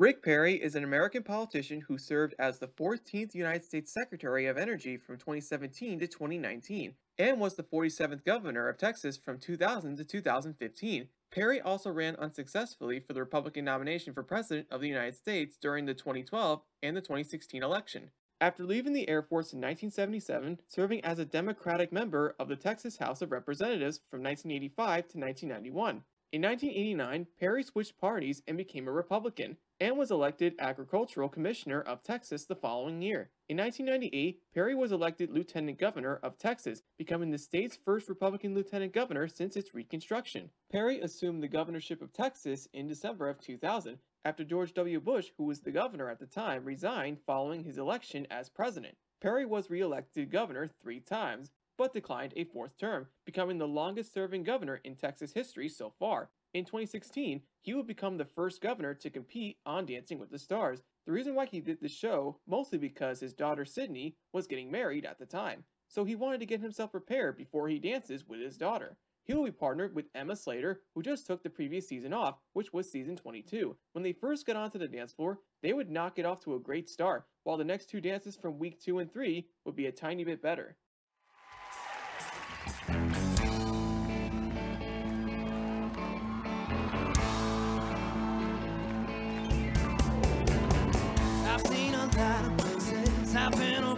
Rick Perry is an American politician who served as the 14th United States Secretary of Energy from 2017 to 2019 and was the 47th governor of Texas from 2000 to 2015. Perry also ran unsuccessfully for the Republican nomination for President of the United States during the 2012 and the 2016 election. After leaving the Air Force in 1977, serving as a Democratic member of the Texas House of Representatives from 1985 to 1991. In 1989, Perry switched parties and became a Republican, and was elected Agricultural Commissioner of Texas the following year. In 1998, Perry was elected Lieutenant Governor of Texas, becoming the state's first Republican Lieutenant Governor since its reconstruction. Perry assumed the governorship of Texas in December of 2000, after George W. Bush, who was the governor at the time, resigned following his election as president. Perry was re-elected governor three times, but declined a fourth term, becoming the longest serving governor in Texas history so far. In 2016, he would become the first governor to compete on Dancing with the Stars. The reason why he did the show, mostly because his daughter Sydney was getting married at the time, so he wanted to get himself prepared before he dances with his daughter. He will be partnered with Emma Slater, who just took the previous season off, which was season 22. When they first got onto the dance floor, they would not get off to a great start, while the next two dances from week 2 and 3 would be a tiny bit better.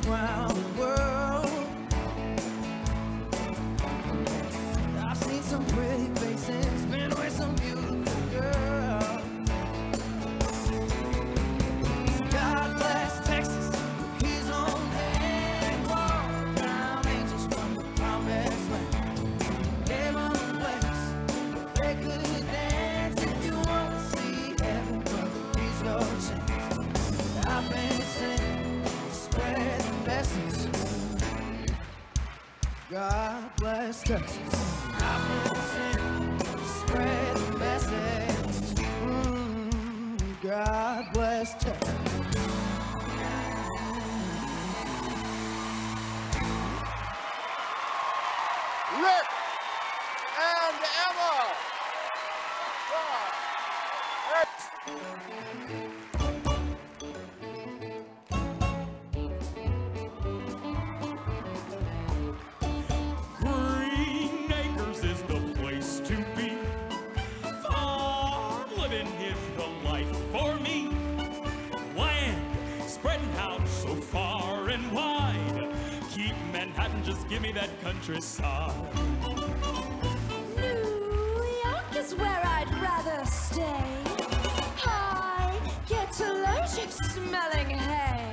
around the world. I've seen some pretty faces. God bless Texas. Spread the message. Mm, God bless Texas. Rick and Emma. Green Manhattan, just give me that countryside. New York is where I'd rather stay. I get allergic smelling hay.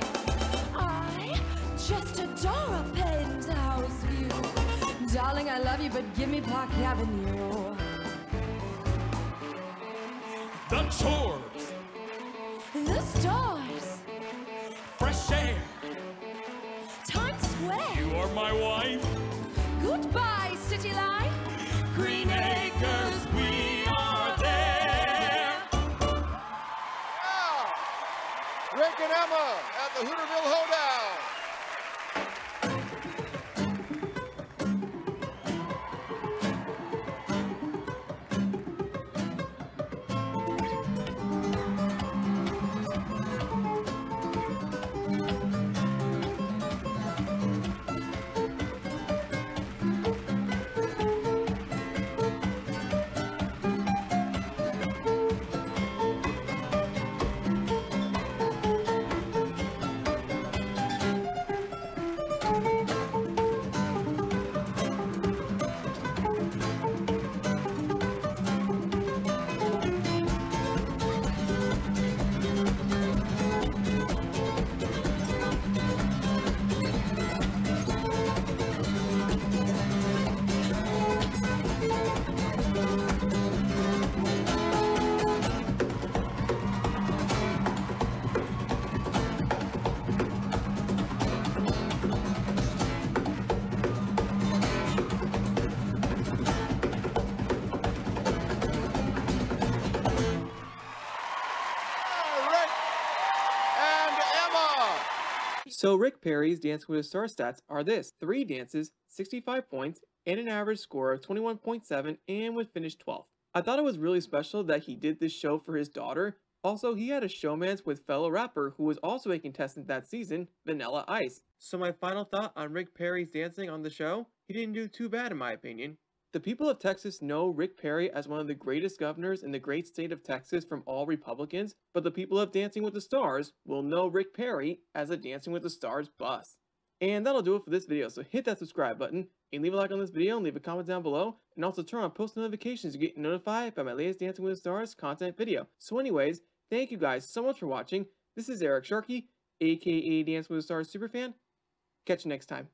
I just adore a penthouse view. Darling, I love you, but give me Park Avenue. The chores, Emma at the Hooterville Hoedown. So Rick Perry's Dance with the Star stats are this. 3 dances, 65 points, and an average score of 21.7 and would finish 12th. I thought it was really special that he did this show for his daughter, Also, he had a showmance with fellow rapper who was also a contestant that season, Vanilla Ice. So my final thought on Rick Perry's dancing on the show, he didn't do too bad in my opinion. The people of Texas know Rick Perry as one of the greatest governors in the great state of Texas from all Republicans, but the people of Dancing with the Stars will know Rick Perry as a Dancing with the Stars bus. And that'll do it for this video, so hit that subscribe button, and leave a like on this video, and leave a comment down below, and also turn on post notifications to get notified by my latest Dancing with the Stars content video. So anyways, thank you guys so much for watching. This is Eric Sharkey, aka Dance with the Stars Superfan. Catch you next time.